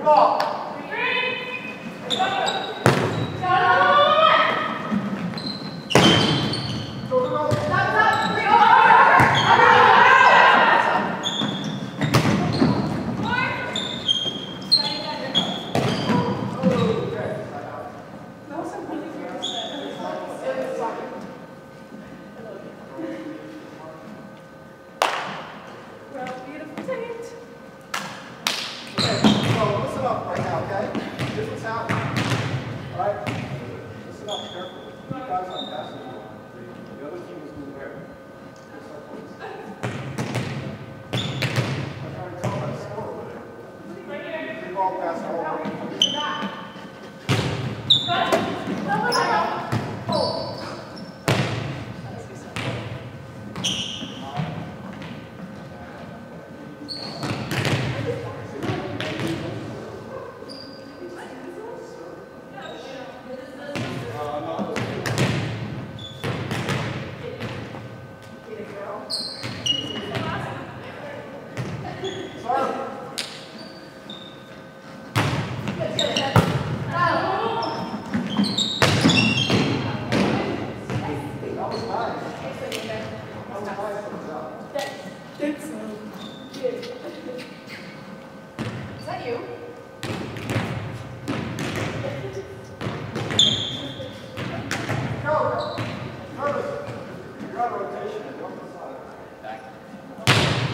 Come on. guys on basketball.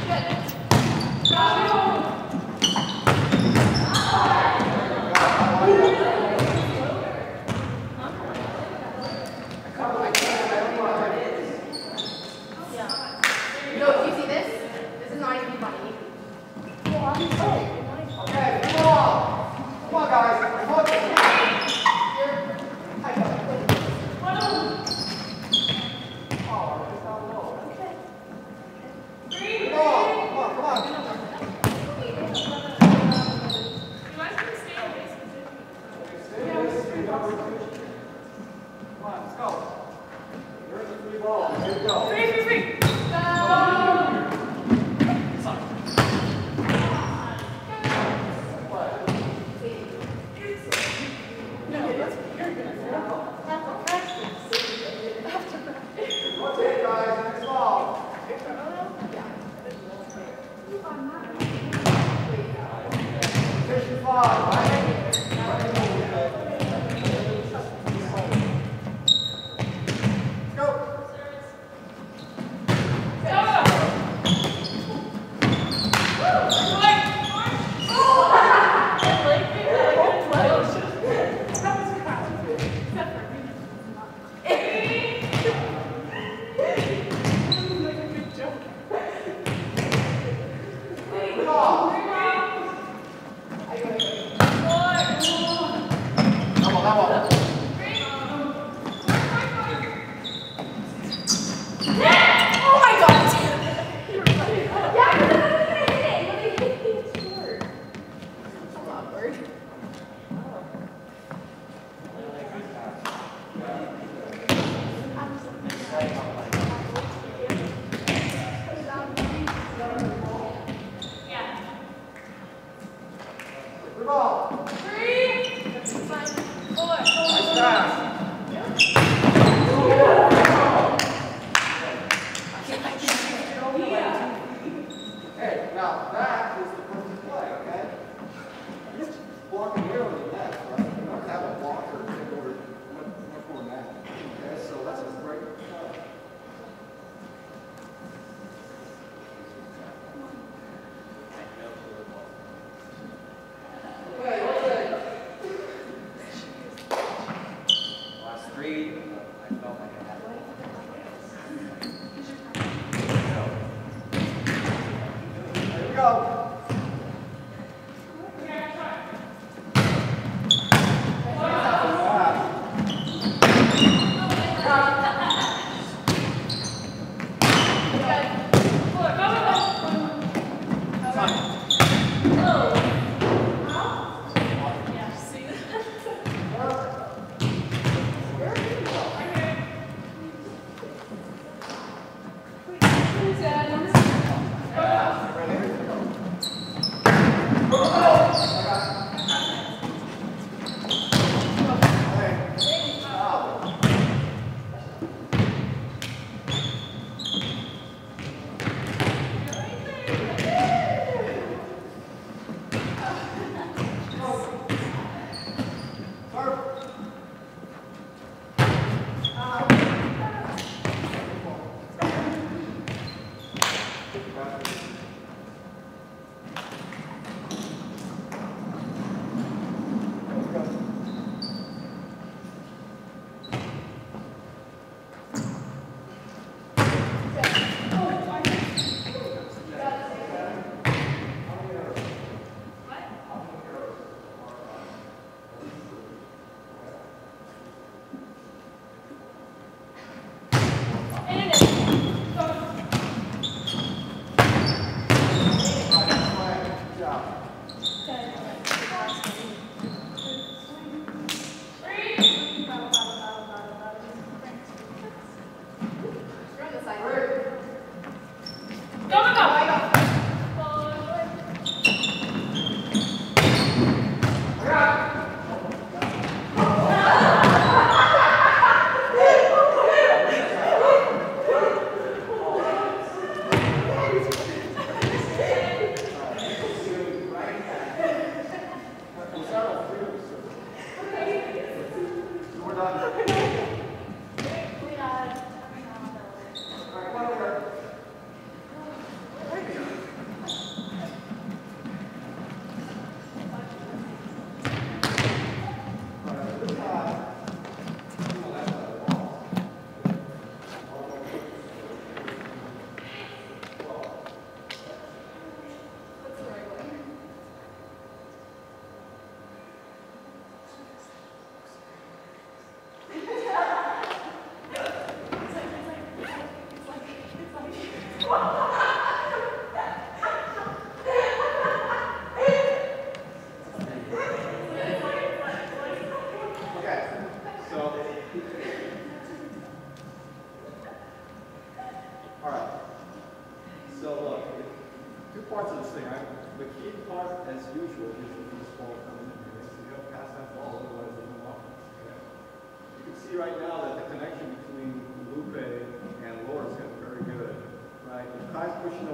Ready?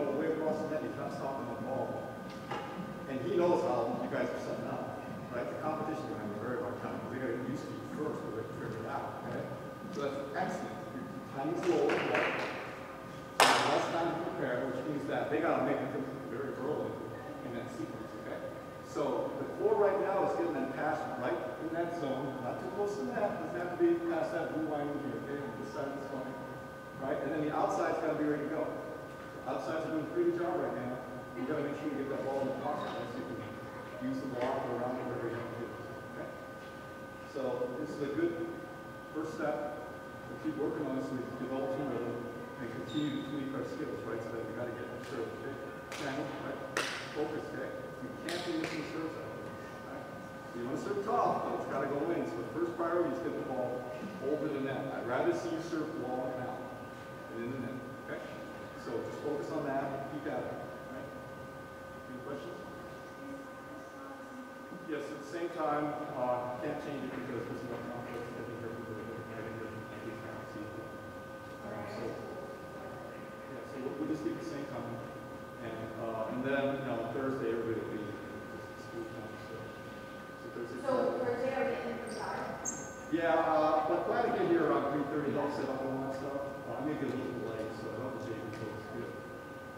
All the way across the net, he's not stopping the ball. And he knows how you guys are setting up, right? The competition going to a very hard time. Because they got to to you first can figure it out, okay? So that's excellent. Your timing's low, right? So less time to prepare, which means that they got to make it very early in that sequence, okay? So the core right now is getting that pass right in that zone, not too close to that, doesn't have to be past that blue line in here, okay? On this side of the zone, right? And then the outside's got to be ready to go. The outside's doing a pretty good job right now. You got to make sure you get that ball in the pocket? So you can use the block around it wherever you want okay? So this is a good first step. We'll keep working on this so we can develop some rhythm and continue to tweak our skills, right? So that we got to get serve, okay? Channel, right? Focus, okay? You can't be missing serves out there, right? You want to serve tall, but it's got to go in. So the first priority is get the ball over the net. I'd rather see you serve long and out than in the net? So just focus on that, keep at it, right? Any questions? Yes, at the same time, uh, can't change it because there's no conflict. I think everybody, I think everybody can see. Um, so, yeah, so we'll, we'll just keep the same time. And, uh, and then, you know, Thursday, everybody will be just school time, so. So Thursday. So Thursday, are we in for? Yeah, uh, but glad to get here around three thirty, help set up all that stuff. Uh, I may get a little late, so I hope the Jake so it's good,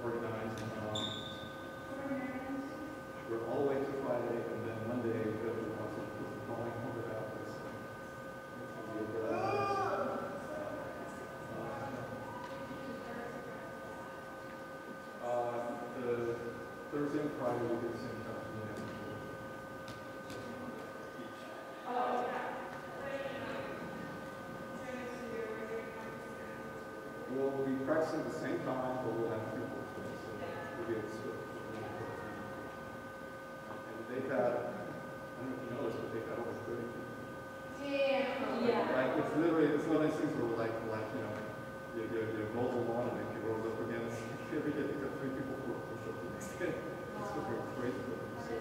organized. and, Um, we're all the way to Friday, and then Monday, we go to lots of calling over that. this, uh, it's gonna be a good, uh, Uh, the Thursday and Friday will be the same time. yeah. Each. We'll be practicing at the same time, but we'll have two course days, so we'll be able to switch. And they've had, I don't know if you know this, but they've had over thirty people. Damn. Like, it's literally, it's one of those things where we're like, like, you know, you, you, you mow the lawn and then you roll up against, every day you got three people who are push up the next day. It's be crazy. so.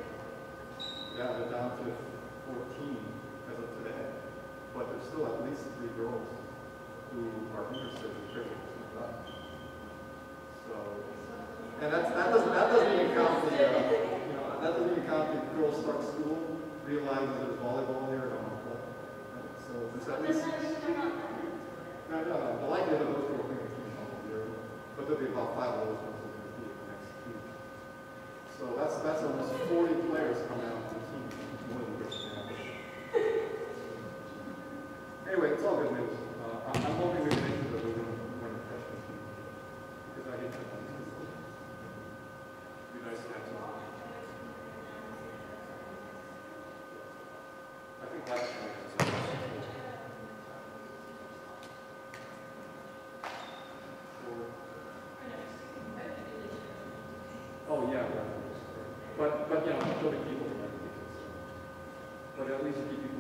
Yeah, they're down to fourteen as of today, but there's still at least three girls who are interested in cricket. So, and that's, that doesn't, that doesn't even count the, uh, you know, that doesn't even count the girls start school, realize there's volleyball there, and all that. So there's at least. No, no, no, the likelihood of those people being a couple year, but there'll be about five of those ones that are going to be the next week. So that's, that's almost forty players coming out to the team, Anyway, it's all good news. Uh, I'm, hoping we can make it that going to win the freshman team. Because I hate to. Be nice to have some. I think last year. Oh, yeah, right. But, but, you know, I'm sure the people are like this. But at least keep people interested